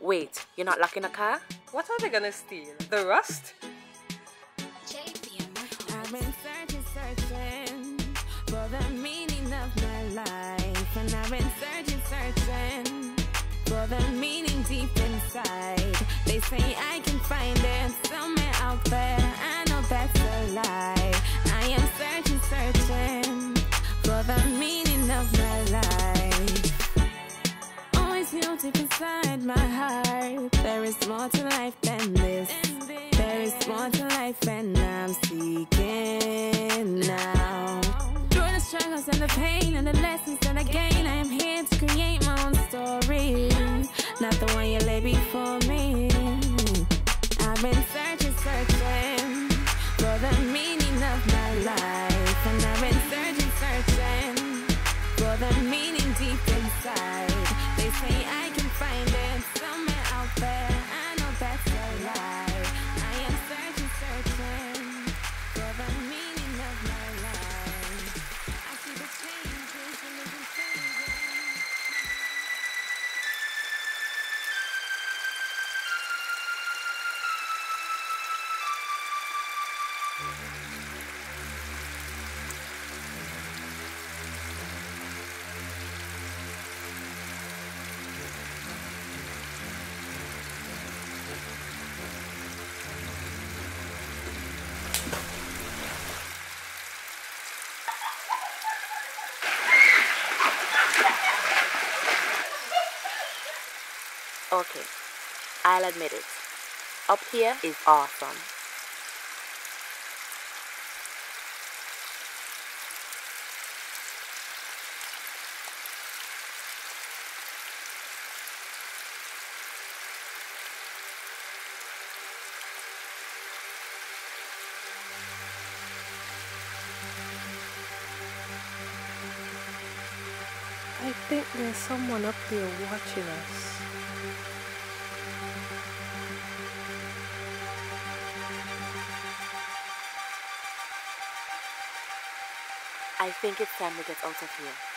Wait, you're not locking the car? What are they gonna steal? The rust? I've been searching, searching for the meaning of my life. And I've been searching, searching for the meaning deep inside. They say I can find it somewhere out there. I know that's a inside my heart. There is more to life than this. There is more to life, and I'm seeking now. Through the struggles and the pain and the lessons that I gain, I am here to create my own story, not the one you lay before me. I've been searching, searching for the meaning of my life, and I've been searching, searching for the meaning deep inside. They say I Okay, I'll admit it. Up here is awesome. I think there's someone up there watching us. I think it's time to get out of here.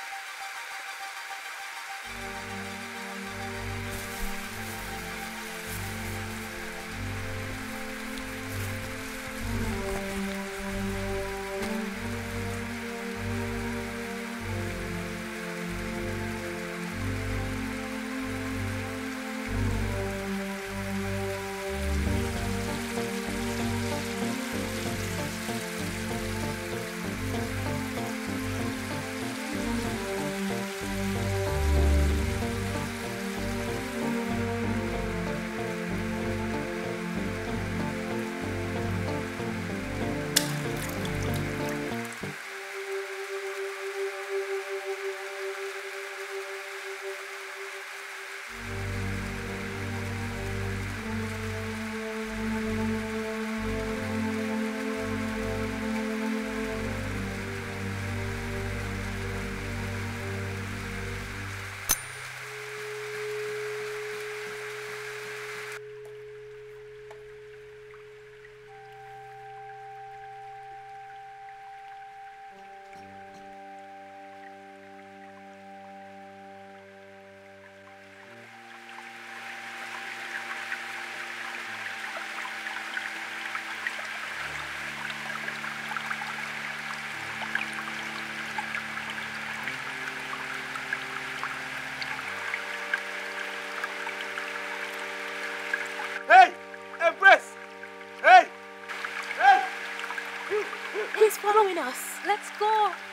Following us. Let's go!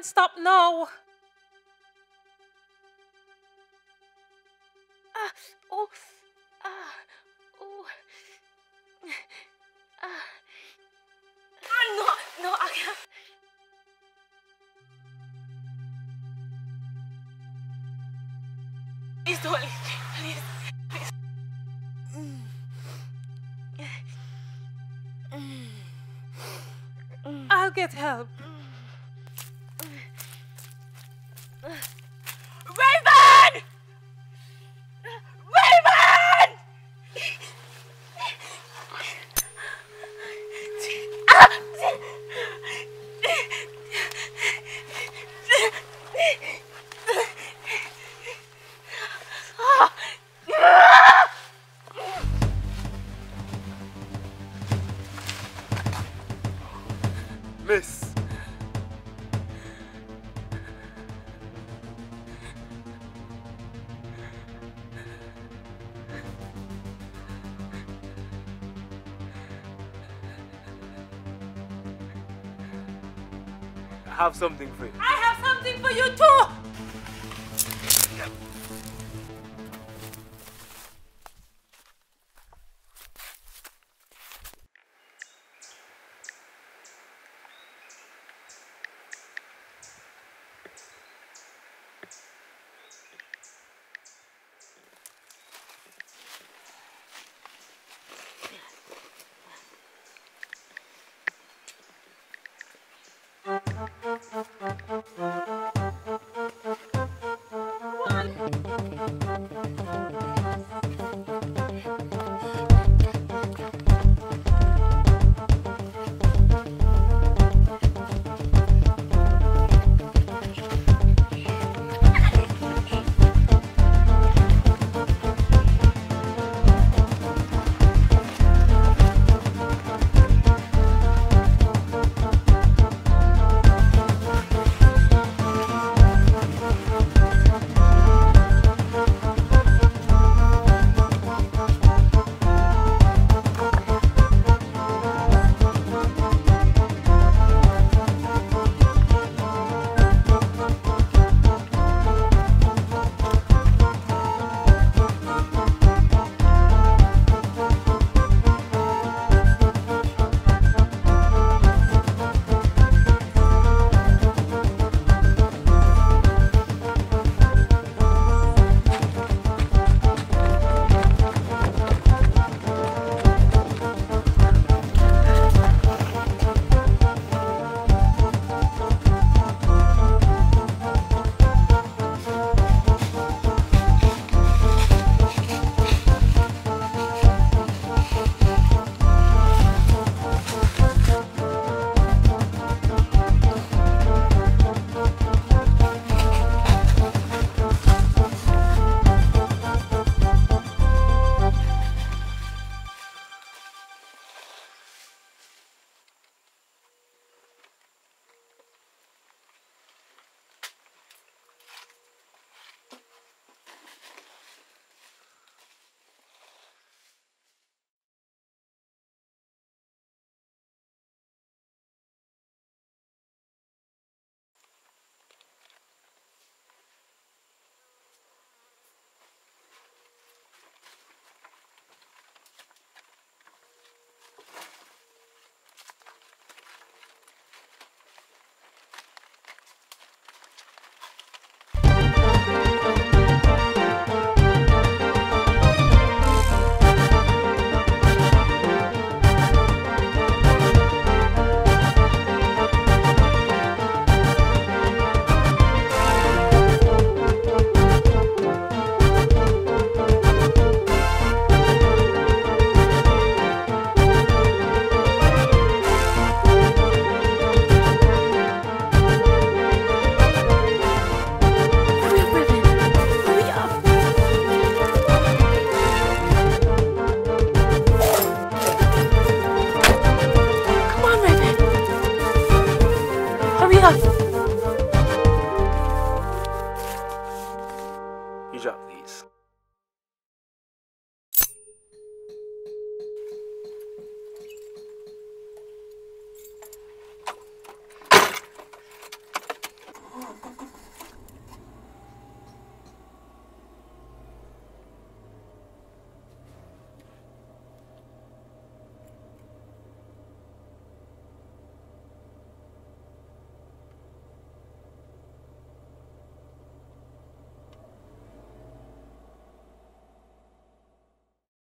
Can't stop now. Ah, oh, ah, oh. Ah. Ah, no, no, I can't. Please don't leave me, please. please. I'll get help. Have something for you. I have something for you too. Boa!